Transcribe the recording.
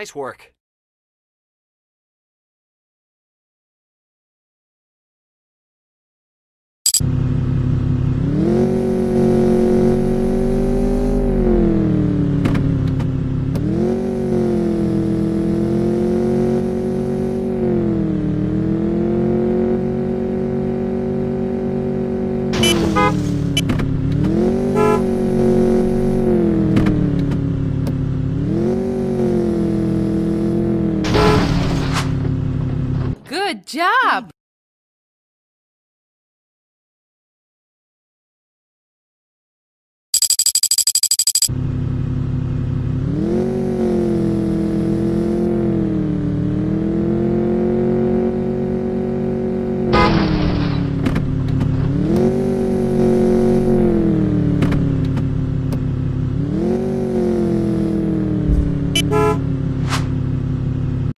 Nice work. Good job!